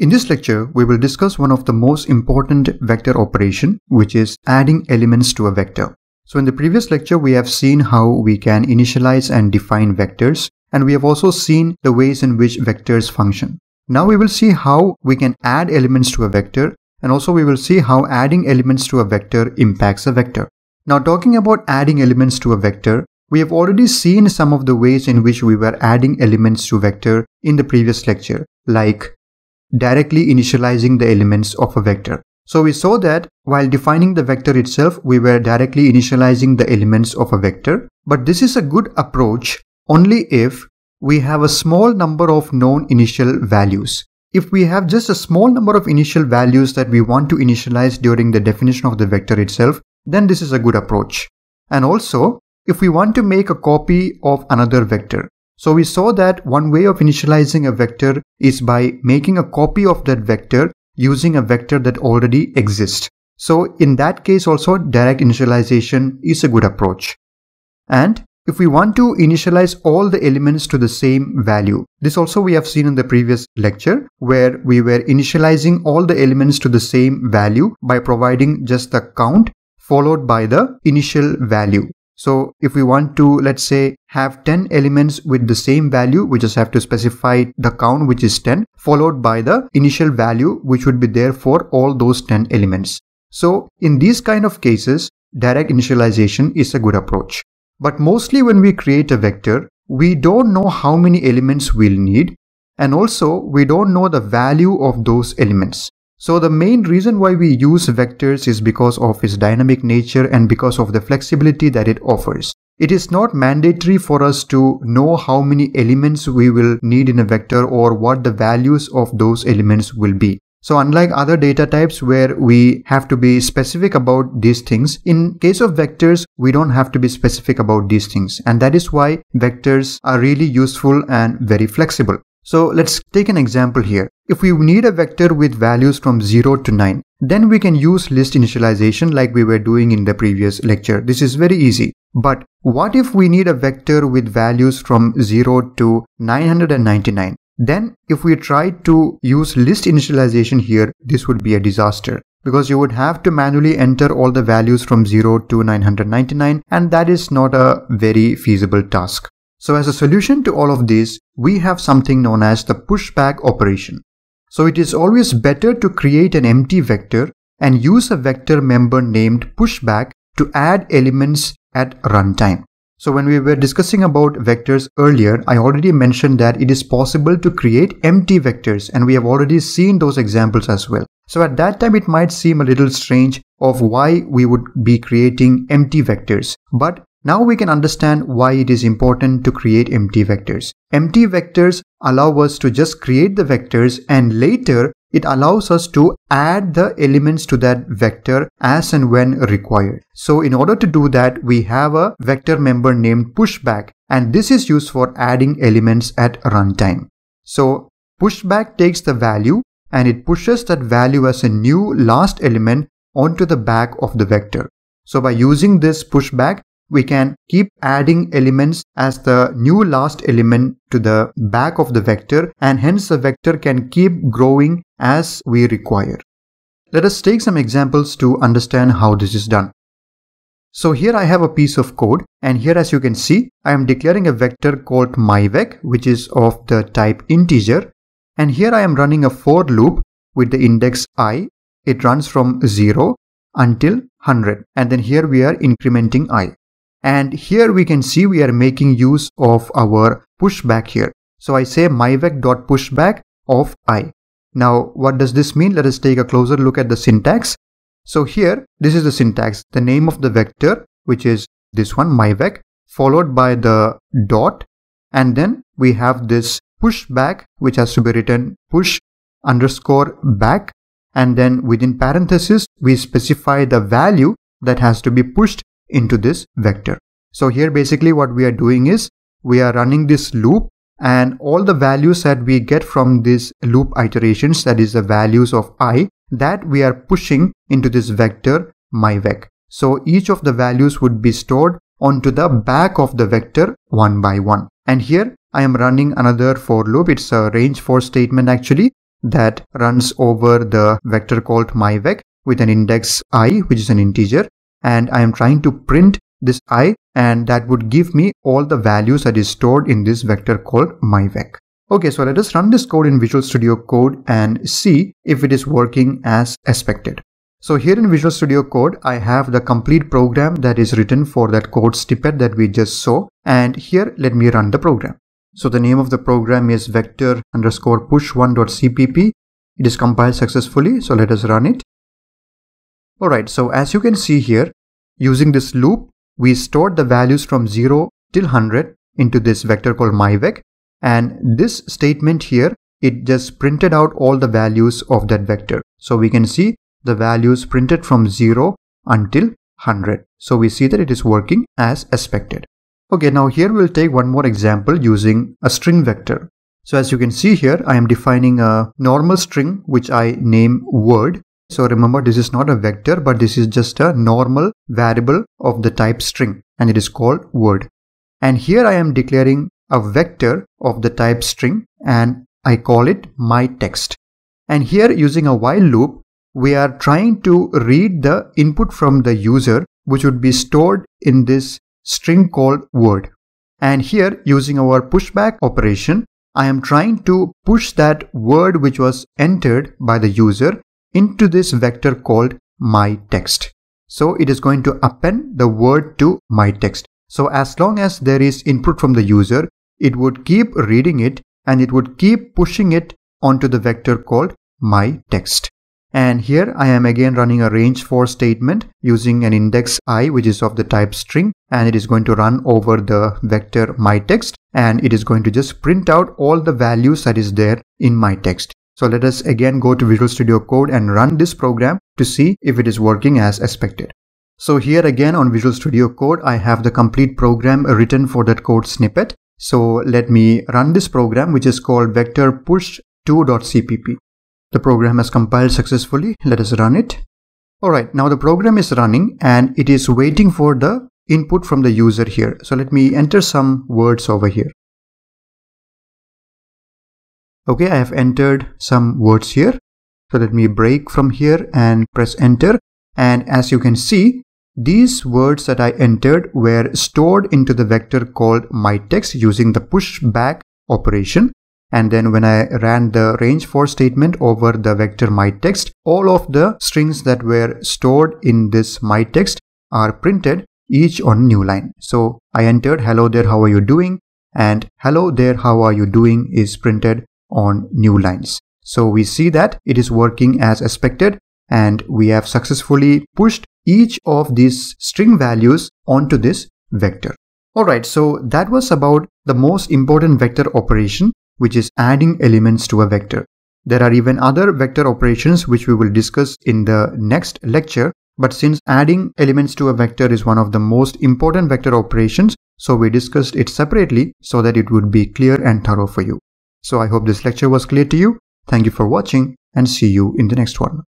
In this lecture, we will discuss one of the most important vector operation, which is adding elements to a vector. So in the previous lecture, we have seen how we can initialize and define vectors, and we have also seen the ways in which vectors function. Now we will see how we can add elements to a vector, and also we will see how adding elements to a vector impacts a vector. Now talking about adding elements to a vector, we have already seen some of the ways in which we were adding elements to vector in the previous lecture, like directly initializing the elements of a vector. So we saw that while defining the vector itself, we were directly initializing the elements of a vector. But this is a good approach only if we have a small number of known initial values. If we have just a small number of initial values that we want to initialize during the definition of the vector itself, then this is a good approach. And also, if we want to make a copy of another vector, so we saw that one way of initializing a vector is by making a copy of that vector using a vector that already exists. So in that case also direct initialization is a good approach. And if we want to initialize all the elements to the same value, this also we have seen in the previous lecture where we were initializing all the elements to the same value by providing just the count followed by the initial value. So if we want to, let's say, have 10 elements with the same value, we just have to specify the count, which is 10, followed by the initial value, which would be there for all those 10 elements. So in these kind of cases, direct initialization is a good approach. But mostly when we create a vector, we don't know how many elements we'll need. And also we don't know the value of those elements. So the main reason why we use vectors is because of its dynamic nature and because of the flexibility that it offers. It is not mandatory for us to know how many elements we will need in a vector or what the values of those elements will be. So unlike other data types where we have to be specific about these things, in case of vectors, we don't have to be specific about these things. And that is why vectors are really useful and very flexible. So let's take an example here. If we need a vector with values from 0 to 9, then we can use list initialization like we were doing in the previous lecture. This is very easy. But what if we need a vector with values from 0 to 999? Then if we try to use list initialization here, this would be a disaster because you would have to manually enter all the values from 0 to 999 and that is not a very feasible task. So as a solution to all of this, we have something known as the pushback operation. So it is always better to create an empty vector and use a vector member named pushback to add elements at runtime. So when we were discussing about vectors earlier, I already mentioned that it is possible to create empty vectors and we have already seen those examples as well. So at that time it might seem a little strange of why we would be creating empty vectors. But now we can understand why it is important to create empty vectors. Empty vectors allow us to just create the vectors and later it allows us to add the elements to that vector as and when required. So in order to do that, we have a vector member named pushback and this is used for adding elements at runtime. So pushback takes the value and it pushes that value as a new last element onto the back of the vector. So by using this pushback, we can keep adding elements as the new last element to the back of the vector and hence the vector can keep growing as we require. Let us take some examples to understand how this is done. So here I have a piece of code and here as you can see I am declaring a vector called myvec which is of the type integer and here I am running a for loop with the index i. It runs from 0 until 100 and then here we are incrementing i. And here we can see we are making use of our pushback here. So I say myvec.pushback of i. Now what does this mean? Let us take a closer look at the syntax. So here this is the syntax, the name of the vector which is this one myvec followed by the dot and then we have this pushback which has to be written push underscore back and then within parenthesis we specify the value that has to be pushed into this vector. So here basically what we are doing is we are running this loop and all the values that we get from these loop iterations that is the values of i that we are pushing into this vector myvec. So each of the values would be stored onto the back of the vector one by one. And here I am running another for loop. It's a range for statement actually. that runs over the vector called myvec with an index i which is an integer and I am trying to print this i and that would give me all the values that is stored in this vector called myvec. Okay, so let us run this code in Visual Studio Code and see if it is working as expected. So here in Visual Studio Code, I have the complete program that is written for that code snippet that we just saw. And here, let me run the program. So the name of the program is vector underscore push1.cpp. It is compiled successfully. So let us run it. Alright, so as you can see here, using this loop, we stored the values from 0 till 100 into this vector called myvec. And this statement here, it just printed out all the values of that vector. So we can see the values printed from 0 until 100. So we see that it is working as expected. Okay, now here we'll take one more example using a string vector. So as you can see here, I am defining a normal string which I name word. So remember this is not a vector but this is just a normal variable of the type string and it is called word. And here I am declaring a vector of the type string and I call it my text. And here using a while loop, we are trying to read the input from the user which would be stored in this string called word. And here using our pushback operation, I am trying to push that word which was entered by the user into this vector called my text. So it is going to append the word to my text. So as long as there is input from the user, it would keep reading it and it would keep pushing it onto the vector called my text. And here I am again running a range for statement using an index i which is of the type string and it is going to run over the vector my text and it is going to just print out all the values that is there in my text. So let us again go to Visual Studio Code and run this program to see if it is working as expected. So here again on Visual Studio Code, I have the complete program written for that code snippet. So let me run this program, which is called vector push2.cpp. The program has compiled successfully. Let us run it. Alright, now the program is running and it is waiting for the input from the user here. So let me enter some words over here. Okay, I have entered some words here. So let me break from here and press enter. And as you can see, these words that I entered were stored into the vector called my text using the pushback operation and then when I ran the range for statement over the vector my text, all of the strings that were stored in this my text are printed each on new line. So I entered hello there how are you doing and hello there how are you doing is printed on new lines. So we see that it is working as expected and we have successfully pushed each of these string values onto this vector. Alright, so that was about the most important vector operation which is adding elements to a vector. There are even other vector operations which we will discuss in the next lecture. But since adding elements to a vector is one of the most important vector operations, so we discussed it separately so that it would be clear and thorough for you. So I hope this lecture was clear to you. Thank you for watching and see you in the next one.